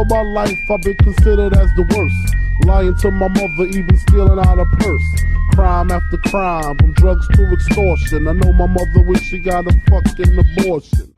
All my life, I've been considered as the worst. Lying to my mother, even stealing out her purse. Crime after crime, from drugs to extortion. I know my mother wish she got a fucking abortion.